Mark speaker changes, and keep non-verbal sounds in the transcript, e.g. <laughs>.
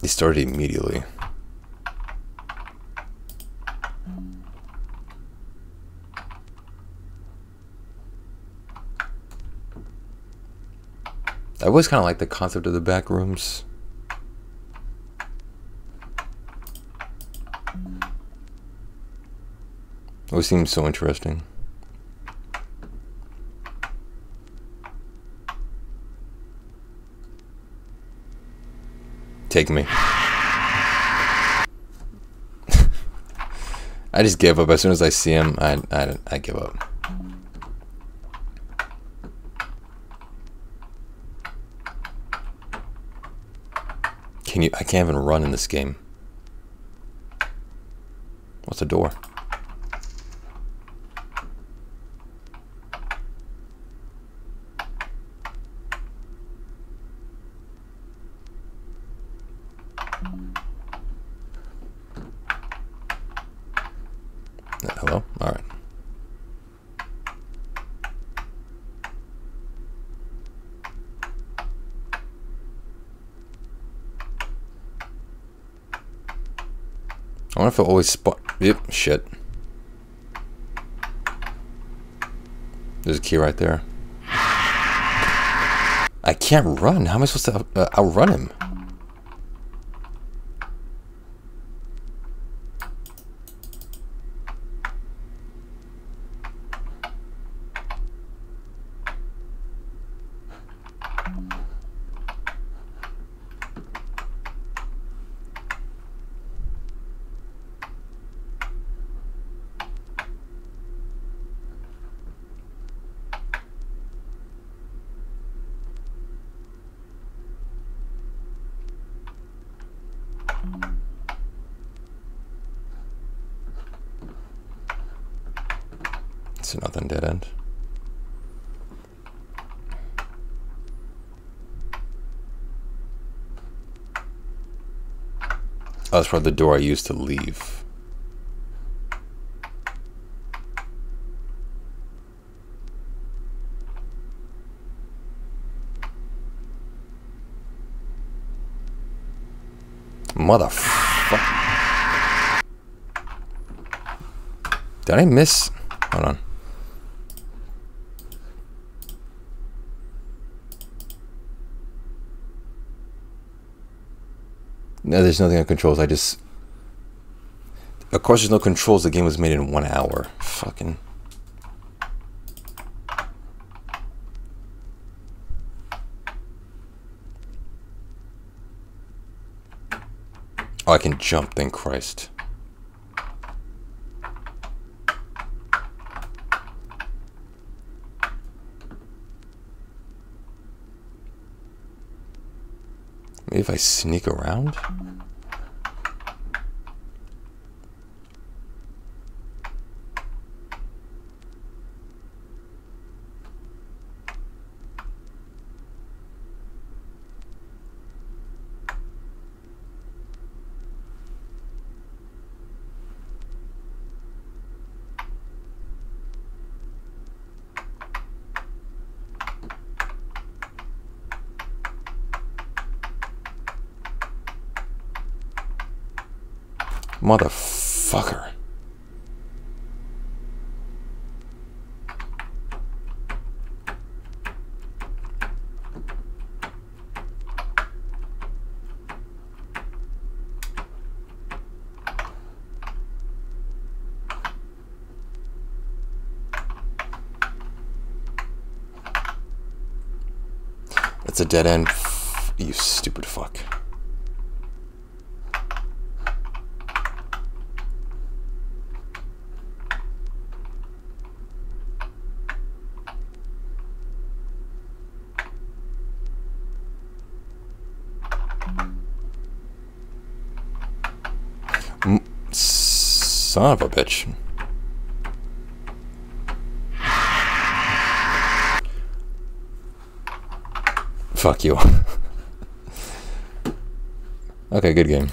Speaker 1: He started immediately. I always kind of like the concept of the back rooms. Always seems so interesting. Take me. <laughs> I just give up as soon as I see him. I I, I give up. Can you? I can't even run in this game. What's the door? Hello? Alright. I wonder if it always spot. Yep, shit. There's a key right there. I can't run. How am I supposed to uh, outrun him? It's another dead end. Oh, that's probably the door I used to leave. Motherfucker. Did I miss? Hold on. No, there's nothing on controls. I just. Of course, there's no controls. The game was made in one hour. Fucking. Oh, I can jump, thank Christ. Maybe if I sneak around? Motherfucker. It's a dead end. You stupid fuck. Son of a bitch. Fuck you. <laughs> okay, good game.